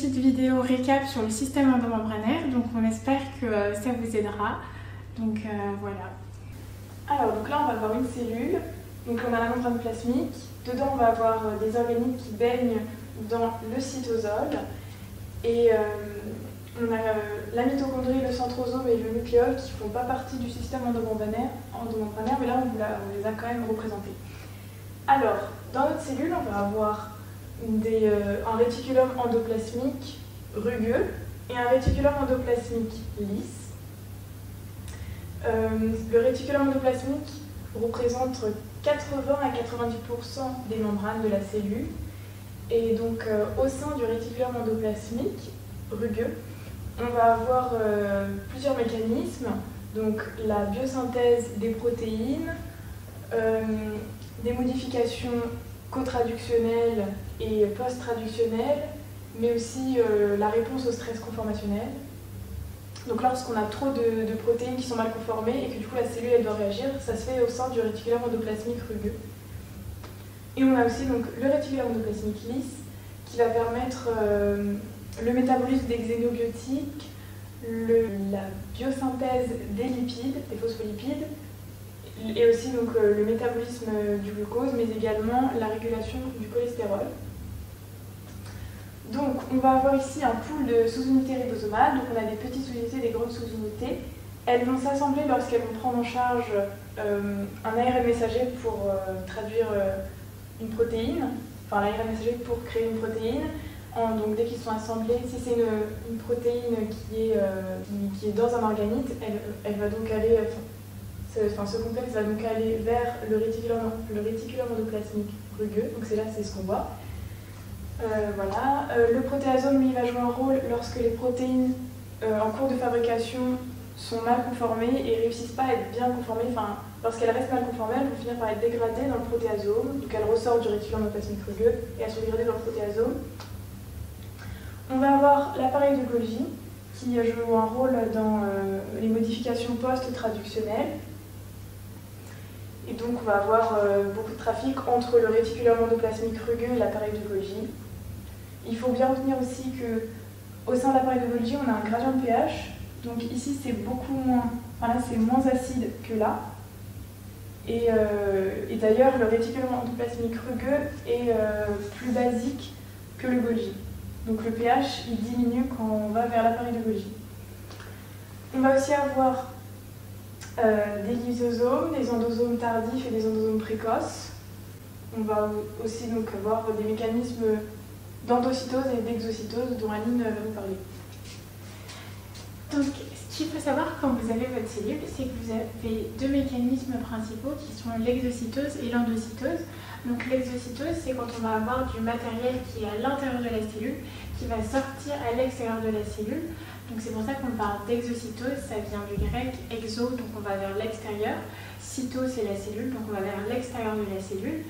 petite vidéo récap sur le système endomembranaire, donc on espère que euh, ça vous aidera. Donc euh, voilà. Alors donc là on va avoir une cellule, donc on a la membrane plasmique, dedans on va avoir des organites qui baignent dans le cytosol et on a la mitochondrie, le centrosome et le nucléole qui ne font pas partie du système endomembranaire, endomembranaire mais là on, on les a quand même représentés. Alors, dans notre cellule, on va avoir euh, un réticulum endoplasmique rugueux et un réticulum endoplasmique lisse. Euh, le réticulum endoplasmique représente 80 à 90% des membranes de la cellule. Et donc euh, au sein du réticulum endoplasmique rugueux, on va avoir plusieurs mécanismes, donc la biosynthèse des protéines, des modifications co-traductionnelles et post-traductionnelles, mais aussi euh, la réponse au stress conformationnel. Donc lorsqu'on a trop de, protéines qui sont mal conformées et que du coup la cellule elle doit réagir, ça se fait au sein du réticulum endoplasmique rugueux. Et on a aussi donc, le réticulum endoplasmique lisse qui va permettre euh, le métabolisme des xénobiotiques, la biosynthèse des lipides, des phospholipides, et aussi donc, euh, le métabolisme du glucose, mais également la régulation du cholestérol. Donc, on va avoir ici un pool de sous-unités ribosomales. Donc, on a des petites sous-unités, des grandes sous-unités. Elles vont s'assembler lorsqu'elles vont prendre en charge euh, un ARN messager pour euh, traduire une protéine, enfin l'ARN messager pour créer une protéine. donc, dès qu'ils sont assemblés, si c'est une, protéine qui est, est dans un organite, elle, elle va donc aller Ce complexe va donc aller vers le réticulum, le réticulum endoplasmique rugueux, donc c'est là, c'est ce qu'on voit. Euh, voilà. Euh, le protéasome, lui, va jouer un rôle lorsque les protéines euh, en cours de fabrication sont mal conformées et réussissent pas à être bien conformées, enfin, lorsqu'elles restent mal conformées, elles vont finir par être dégradées dans le protéasome, donc elles ressortent du réticulum endoplasmique rugueux et elles sont dégradées dans le protéasome. On va avoir l'appareil de Golgi qui joue un rôle dans les modifications post-traductionnelles. Et donc on va avoir euh, beaucoup de trafic entre le réticulum endoplasmique rugueux et l'appareil de Golgi. Il faut bien retenir aussi que au sein de l'appareil de Golgi, on a un gradient de pH. Donc ici c'est beaucoup moins, enfin c'est moins acide que là. Et, euh, d'ailleurs le réticulum endoplasmique rugueux est euh, plus basique que le Golgi. Donc le pH il diminue quand on va vers l'appareil de Golgi. On va aussi avoir euh, des lysosomes, des endosomes tardifs et des endosomes précoces. On va aussi donc avoir des mécanismes d'endocytose et d'exocytose dont Aline va nous parler. Qu'il faut savoir quand vous avez votre cellule, c'est que vous avez deux mécanismes principaux qui sont l'exocytose et l'endocytose. Donc, l'exocytose, c'est quand on va avoir du matériel qui est à l'intérieur de la cellule, qui va sortir à l'extérieur de la cellule. Donc c'est pour ça qu'on parle d'exocytose, ça vient du grec exo, donc on va vers l'extérieur. Cyto, c'est la cellule, donc on va vers l'extérieur de la cellule.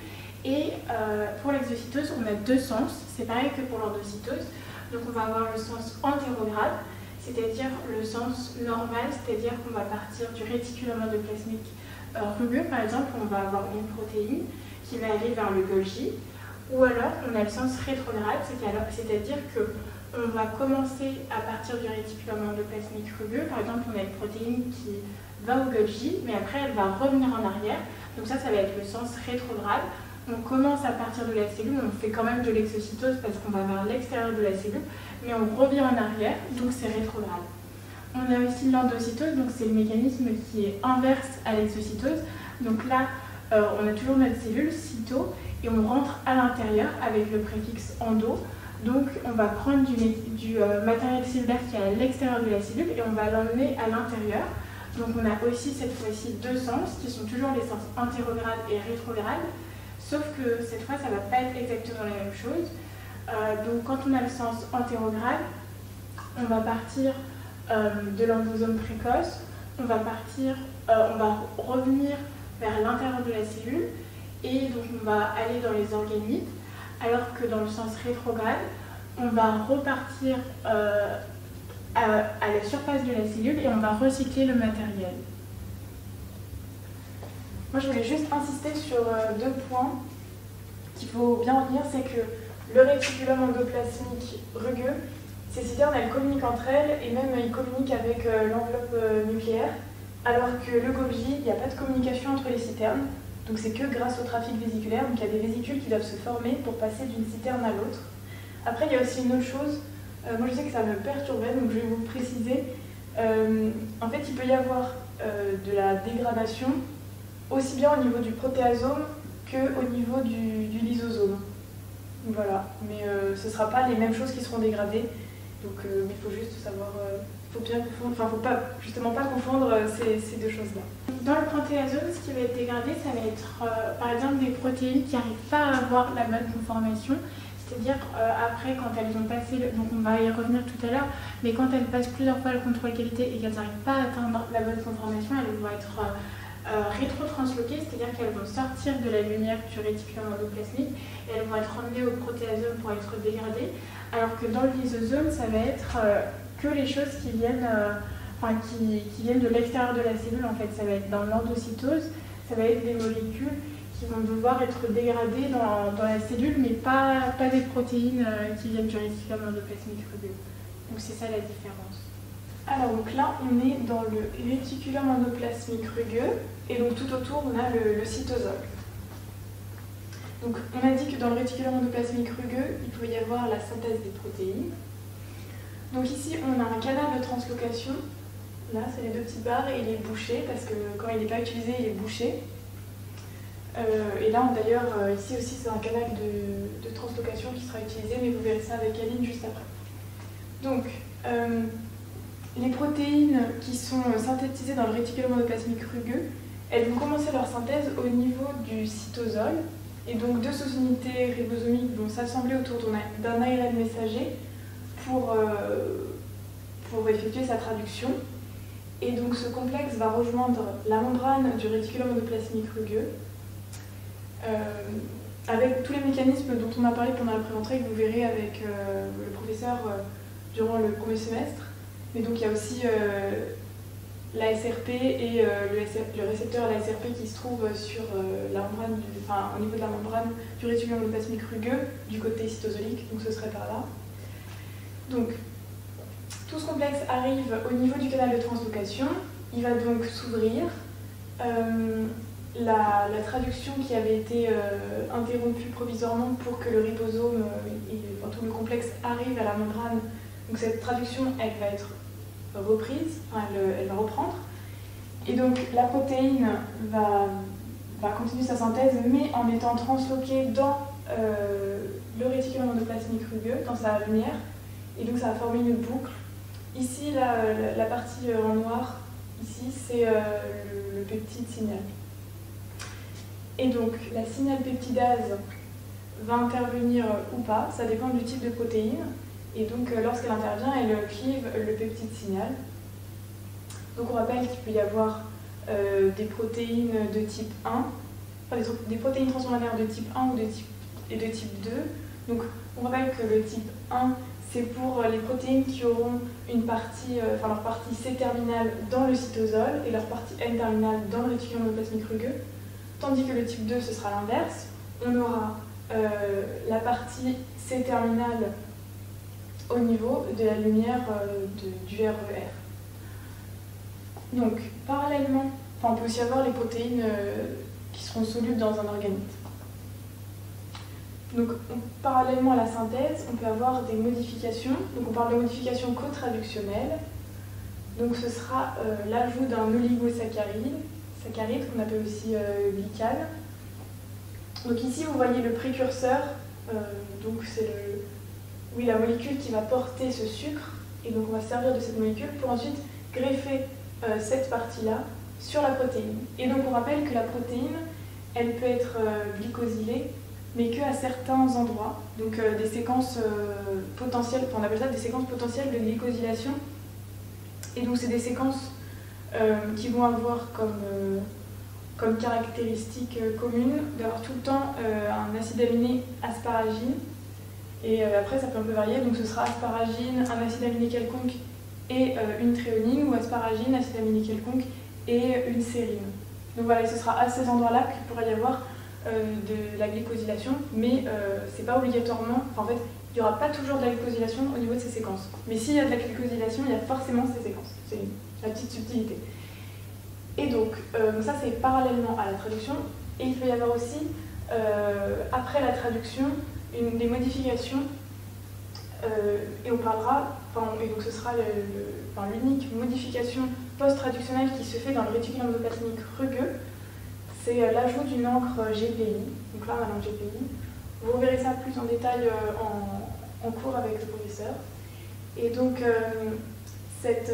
Et euh, pour l'exocytose, on a deux sens, c'est pareil que pour l'endocytose. Donc on va avoir le sens antérograde, c'est-à-dire le sens normal, c'est-à-dire qu'on va partir du réticulum endoplasmique euh, rugueux, par exemple, on va avoir une protéine qui va aller vers le Golgi. Ou alors, on a le sens rétrograde, c'est-à-dire que on va commencer à partir du réticulum endoplasmique rugueux. Par exemple, on a une protéine qui va au Golgi, mais après elle va revenir en arrière. Donc ça, ça va être le sens rétrograde. On commence à partir de la cellule, on fait quand même de l'exocytose parce qu'on va vers l'extérieur de la cellule, mais on revient en arrière, donc c'est rétrograde. On a aussi l'endocytose, donc c'est le mécanisme qui est inverse à l'exocytose. Donc là, euh, on a toujours notre cellule, cyto, et on rentre à l'intérieur avec le préfixe endo. Donc on va prendre du, euh, matériel cellulaire qui est à l'extérieur de la cellule et on va l'emmener à l'intérieur. Donc on a aussi cette fois-ci deux sens qui sont toujours les sens antérograde et rétrograde, sauf que cette fois ça ne va pas être exactement la même chose. Euh, donc quand on a le sens antérograde, on va partir euh, de l'endosome précoce, on va partir, on va revenir vers l'intérieur de la cellule et donc on va aller dans les organites alors que dans le sens rétrograde, on va repartir euh, à, la surface de la cellule et on va recycler le matériel. Moi, je voulais juste insister sur euh, deux points qu'il faut bien retenir, c'est que le réticulum endoplasmique rugueux, ces citernes, elles communiquent entre elles et même ils communiquent avec euh, l'enveloppe euh, nucléaire, alors que le Golgi, il n'y a pas de communication entre les citernes, donc c'est que grâce au trafic vésiculaire, donc il y a des vésicules qui doivent se former pour passer d'une citerne à l'autre. Après, il y a aussi une autre chose, moi je sais que ça me perturbait, donc je vais vous préciser. en fait, il peut y avoir de la dégradation aussi bien au niveau du protéasome qu'au niveau du, lysosome. Voilà, mais ce ne sera pas les mêmes choses qui seront dégradées. Donc euh, il faut juste savoir, euh, faut bien confondre, enfin faut pas, justement pas confondre euh, ces, ces deux choses-là. Dans le protéasome, ce qui va être dégradé, ça va être par exemple des protéines qui n'arrivent pas à avoir la bonne conformation. C'est-à-dire après quand elles ont passé, donc on va y revenir tout à l'heure, mais quand elles passent plusieurs fois le contrôle qualité et qu'elles n'arrivent pas à atteindre la bonne conformation, elles vont être rétrotransloquées, c'est-à-dire qu'elles vont sortir de la lumière du réticulum endoplasmique et elles vont être emmenées au protéasome pour être dégradées. Alors que dans le lysosome, ça va être euh, que les choses qui viennent, euh, enfin, qui, viennent de l'extérieur de la cellule. En fait, ça va être dans l'endocytose, ça va être des molécules qui vont devoir être dégradées dans, la cellule, mais pas, pas des protéines euh, qui viennent du réticulum endoplasmique. Donc c'est ça la différence. Alors donc là, on est dans le réticulum endoplasmique rugueux, et donc tout autour, on a le, cytosol. Donc, on a dit que dans le réticulum endoplasmique rugueux, il peut y avoir la synthèse des protéines. Donc ici, on a un canal de translocation. Là, c'est les deux petites barres et il est bouché parce que quand il n'est pas utilisé, il est bouché. Euh, et là, d'ailleurs, euh, ici aussi, c'est un canal de, translocation qui sera utilisé, mais vous verrez ça avec Aline juste après. Donc, euh, les protéines qui sont synthétisées dans le réticulum endoplasmique rugueux, elles vont commencer leur synthèse au niveau du cytosol, et donc deux sous-unités ribosomiques vont s'assembler autour d'un ARN messager pour, euh, pour effectuer sa traduction. Et donc ce complexe va rejoindre la membrane du réticulum endoplasmique rugueux euh, avec tous les mécanismes dont on a parlé pendant la préventrée que vous verrez avec euh, le professeur durant le premier semestre. Mais donc il y a aussi la SRP et euh, le, récepteur à la SRP qui se trouve sur euh, la membrane enfin, au niveau de la membrane du réticulum endoplasmique rugueux du côté cytosolique, donc ce serait par là. Donc, tout ce complexe arrive au niveau du canal de translocation, il va donc s'ouvrir. Euh, la, traduction qui avait été interrompue provisoirement pour que le ribosome et tout le complexe arrive à la membrane, donc cette traduction, elle va être reprise, elle, va reprendre. Et donc la protéine va, va, continuer sa synthèse, mais en étant transloquée dans euh, le réticulum endoplasmique rugueux, dans sa lumière. Et donc ça va former une boucle. Ici, la, la, partie euh, en noir, ici, c'est euh, le, le, peptide signal. Et donc la signal peptidase va intervenir ou pas, ça dépend du type de protéine. Et donc, euh, lorsqu'elle intervient, elle clive le peptide signal. Donc, on rappelle qu'il peut y avoir euh, des protéines de type 1, enfin, des, protéines transmembranaires de type 1 ou de type, et de type 2. Donc, on rappelle que le type 1, c'est pour les protéines qui auront une partie, euh, enfin, leur partie C-terminale dans le cytosol et leur partie N-terminale dans le réticulum endoplasmique rugueux. Tandis que le type 2, ce sera l'inverse. On aura la partie C-terminale au niveau de la lumière euh, du RER. E Donc, parallèlement, on peut aussi avoir les protéines euh, qui seront solubles dans un organisme. Donc, parallèlement à la synthèse, on peut avoir des modifications. Donc, on parle de modifications co-traductionnelles. Donc, ce sera euh, l'ajout d'un oligosaccharide, saccharide qu'on appelle aussi glycal. Donc, ici, vous voyez le précurseur. donc, c'est le, oui, la molécule qui va porter ce sucre, et donc on va servir de cette molécule pour ensuite greffer euh, cette partie-là sur la protéine. Et donc on rappelle que la protéine, elle peut être euh, glycosylée, mais qu'à certains endroits, donc euh, des séquences potentielles, on appelle ça des séquences potentielles de glycosylation. Et donc c'est des séquences qui vont avoir comme, comme caractéristique commune d'avoir tout le temps un acide aminé asparagine et euh, après, ça peut un peu varier, donc ce sera asparagine, un acide aminé quelconque et euh, une tréonine, ou asparagine, acide aminé quelconque et une sérine. Donc voilà, ce sera à ces endroits-là qu'il pourrait y avoir de la glycosylation, mais c'est pas obligatoirement. en fait, il n'y aura pas toujours de la glycosylation au niveau de ces séquences. Mais s'il y a de la glycosylation, il y a forcément ces séquences. C'est la petite subtilité. Et donc, ça c'est parallèlement à la traduction. Et il peut y avoir aussi, après la traduction, une, des modifications euh, et on parlera, et donc ce sera l'unique modification post-traductionnelle qui se fait dans le réticulum endoplasmique rugueux, c'est euh, l'ajout d'une encre GPI, donc là on a l'encre GPI. Vous verrez ça plus en détail euh, en, cours avec le professeur. Et donc, cette,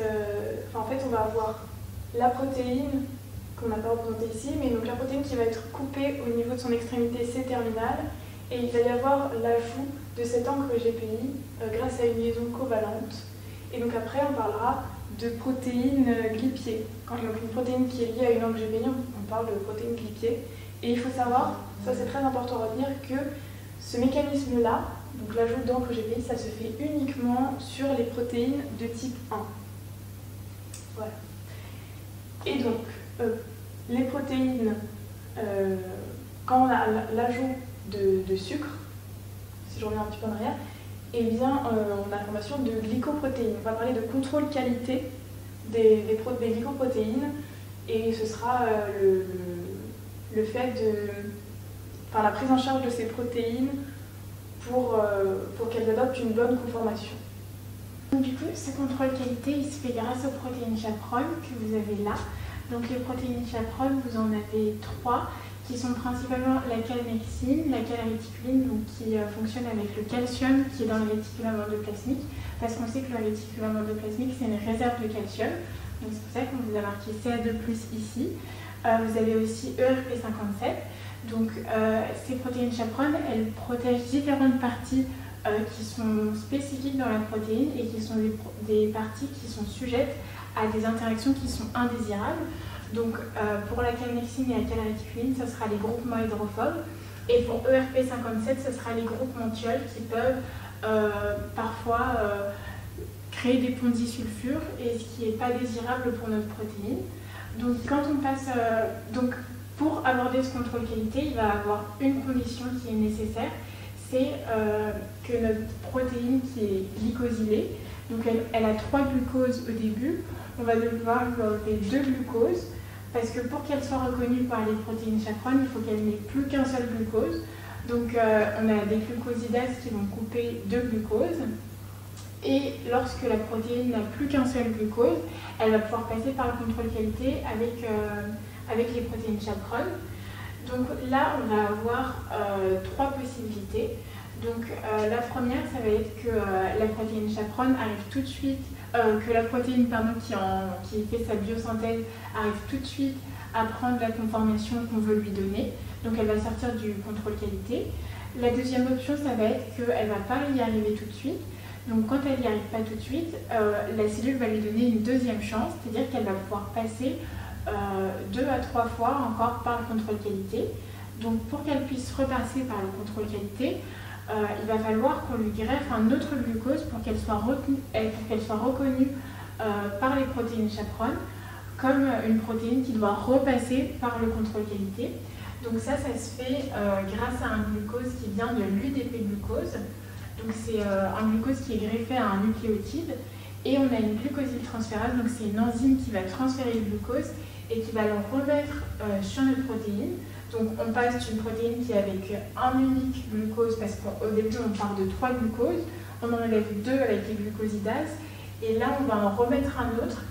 en fait, on va avoir la protéine qu'on n'a pas représentée ici, mais donc la protéine qui va être coupée au niveau de son extrémité C-terminale, et il va y avoir l'ajout de cette encre GPI euh, grâce à une liaison covalente. Et donc après, on parlera de protéines euh, glipiées. Quand donc une protéine qui est liée à une encre GPI, on parle de protéines glipiées. Et il faut savoir, ça c'est très important à retenir, que ce mécanisme-là, donc l'ajout d'encre GPI, ça se fait uniquement sur les protéines de type 1. Voilà. Et donc, euh, les protéines, quand on a l'ajout de sucre, si je reviens un petit peu en arrière, eh bien, euh, on a la formation de glycoprotéines. On va parler de contrôle qualité des, des, glycoprotéines et ce sera euh, le, fait de. Enfin, la prise en charge de ces protéines pour, euh, pour qu'elles adoptent une bonne conformation. Du coup, ce contrôle qualité, il se fait grâce aux protéines chaperon que vous avez là. Donc les protéines chaperon, vous en avez trois qui sont principalement la calmexine, la calréticuline, donc qui euh, fonctionne avec le calcium qui est dans le réticulum endoplasmique, parce qu'on sait que le réticulum endoplasmique, c'est une réserve de calcium. Donc c'est pour ça qu'on vous a marqué CA2+, ici. Euh, vous avez aussi ERP57. Donc euh, ces protéines chaperon, elles protègent différentes parties qui sont spécifiques dans la protéine et qui sont des parties qui sont sujettes à des interactions qui sont indésirables. Donc euh, pour la calnexine et la calréticuline, ce sera les groupements hydrophobes. Et pour ERP57, ce sera les groupements thiols qui peuvent euh, parfois euh, créer des ponts de disulfure et ce qui n'est pas désirable pour notre protéine. Donc quand on passe, donc pour aborder ce contrôle qualité, il va y avoir une condition qui est nécessaire, c'est que notre protéine qui est glycosylée, donc elle, a trois glucoses au début, on va devoir lui enlever deux glucoses parce que pour qu'elle soit reconnue par les protéines chaperon, il faut qu'elle n'ait plus qu'un seul glucose. Donc euh, on a des glucosidases qui vont couper deux glucoses. Et lorsque la protéine n'a plus qu'un seul glucose, elle va pouvoir passer par le contrôle qualité avec, euh, avec les protéines chaperon. Donc là, on va avoir euh, trois possibilités. Donc la première, ça va être que la protéine chaperon arrive tout de suite euh, que la protéine pardon, qui, qui fait sa biosynthèse arrive tout de suite à prendre la conformation qu'on veut lui donner. Donc elle va sortir du contrôle qualité. La deuxième option, ça va être qu'elle ne va pas y arriver tout de suite. Donc quand elle n'y arrive pas tout de suite, euh, la cellule va lui donner une deuxième chance, c'est-à-dire qu'elle va pouvoir passer euh, deux à trois fois encore par le contrôle qualité. Donc pour qu'elle puisse repasser par le contrôle qualité, euh, il va falloir qu'on lui greffe un autre glucose pour qu'elle soit, soit, reconnue euh, par les protéines chaperon comme une protéine qui doit repasser par le contrôle qualité. Donc ça, ça se fait euh, grâce à un glucose qui vient de l'UDP glucose. Donc c'est un glucose qui est greffé à un nucléotide. Et on a une glucosyltransférase, donc c'est une enzyme qui va transférer le glucose et qui va le remettre sur notre protéine. Donc on passe d'une protéine qui est avec un unique glucose, parce qu'au début on part de trois glucoses, on en enlève deux avec les glucosidases, et là on va en remettre un autre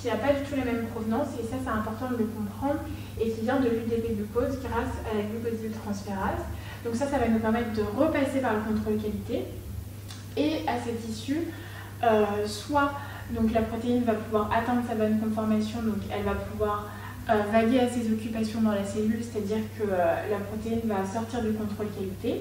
qui n'a pas du tout la même provenance, et ça c'est important de le comprendre, et qui vient de l'UDP glucose grâce à la glucosyltransférase. Donc ça, ça va nous permettre de repasser par le contrôle qualité, et à cette issue, euh, soit donc la protéine va pouvoir atteindre sa bonne conformation, donc elle va pouvoir euh, vaguer à ses occupations dans la cellule, c'est-à-dire que euh, la protéine va sortir du contrôle qualité,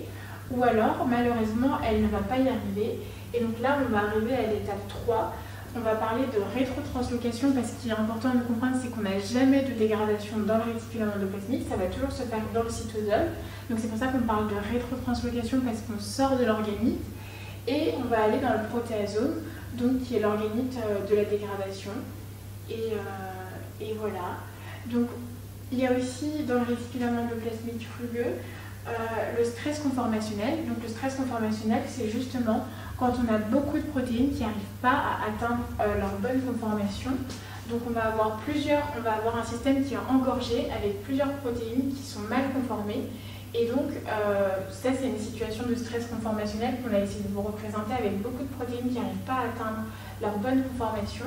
ou alors malheureusement elle ne va pas y arriver. Et donc là on va arriver à l'étape 3. On va parler de rétrotranslocation parce qu'il est important de comprendre c'est qu'on n'a jamais de dégradation dans le réticulum endoplasmique, ça va toujours se faire dans le cytosol. Donc c'est pour ça qu'on parle de rétrotranslocation parce qu'on sort de l'organite et on va aller dans le protéasome, donc qui est l'organite euh, de la dégradation. Et, et voilà. Donc, Il y a aussi dans le réticulum endoplasmique rugueux euh, le stress conformationnel. Donc le stress conformationnel, c'est justement quand on a beaucoup de protéines qui n'arrivent pas à atteindre euh, leur bonne conformation. Donc on va avoir plusieurs, on va avoir un système qui est engorgé avec plusieurs protéines qui sont mal conformées. Et donc euh, ça c'est une situation de stress conformationnel qu'on a essayé de vous représenter avec beaucoup de protéines qui n'arrivent pas à atteindre leur bonne conformation.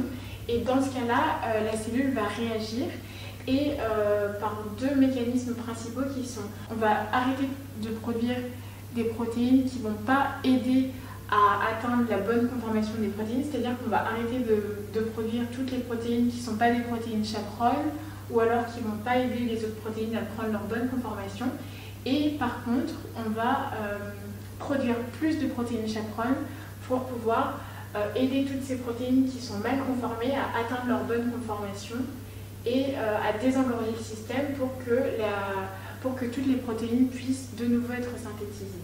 Et dans ce cas-là, la cellule va réagir et euh, par deux mécanismes principaux qui sont on va arrêter de produire des protéines qui ne vont pas aider à atteindre la bonne conformation des protéines, c'est-à-dire qu'on va arrêter de, produire toutes les protéines qui ne sont pas des protéines chaperones ou alors qui ne vont pas aider les autres protéines à prendre leur bonne conformation. Et par contre, on va euh, produire plus de protéines chaperones pour pouvoir euh, aider toutes ces protéines qui sont mal conformées à atteindre leur bonne conformation et euh, à désengorger le système pour que, la, pour que toutes les protéines puissent de nouveau être synthétisées.